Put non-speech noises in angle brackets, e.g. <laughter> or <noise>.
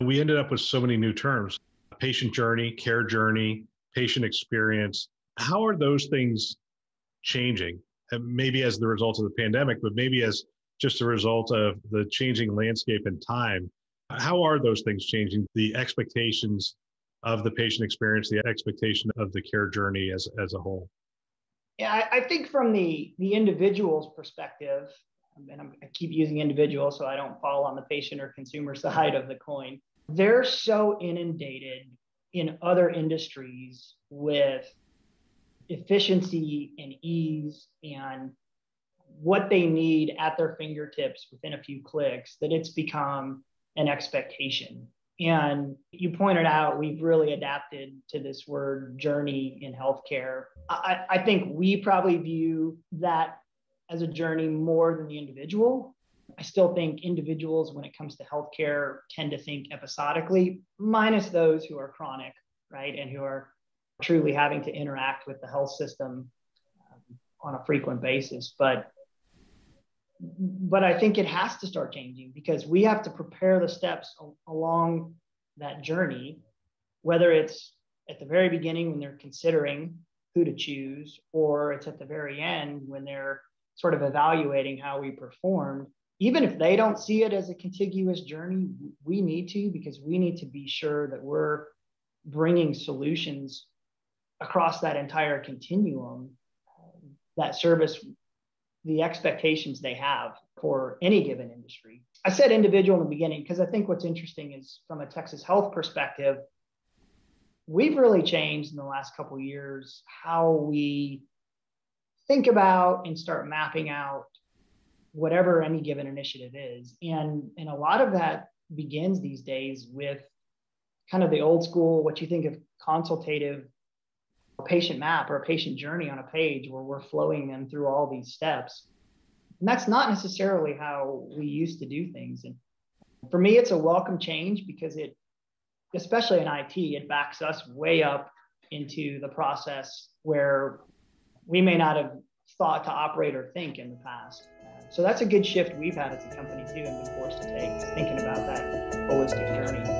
We ended up with so many new terms patient journey, care journey, patient experience. How are those things changing? Maybe as the result of the pandemic, but maybe as just a result of the changing landscape and time. How are those things changing? The expectations of the patient experience, the expectation of the care journey as, as a whole? Yeah, I think from the, the individual's perspective, and I'm, i keep using individual so I don't fall on the patient or consumer <laughs> side of the coin, they're so inundated in other industries with efficiency and ease and what they need at their fingertips within a few clicks that it's become an expectation. And you pointed out we've really adapted to this word journey in healthcare. I, I think we probably view that as a journey more than the individual. I still think individuals, when it comes to healthcare, tend to think episodically, minus those who are chronic, right? And who are truly having to interact with the health system um, on a frequent basis. But but I think it has to start changing because we have to prepare the steps along that journey, whether it's at the very beginning when they're considering who to choose, or it's at the very end when they're sort of evaluating how we performed. Even if they don't see it as a contiguous journey, we need to because we need to be sure that we're bringing solutions across that entire continuum uh, that service the expectations they have for any given industry. I said individual in the beginning because I think what's interesting is from a Texas health perspective, we've really changed in the last couple years how we think about and start mapping out whatever any given initiative is. And, and a lot of that begins these days with kind of the old school, what you think of consultative patient map or a patient journey on a page where we're flowing them through all these steps. And that's not necessarily how we used to do things. And for me, it's a welcome change because it, especially in IT, it backs us way up into the process where we may not have thought to operate or think in the past. So that's a good shift we've had as a company too and been forced to take, thinking about that holistic journey.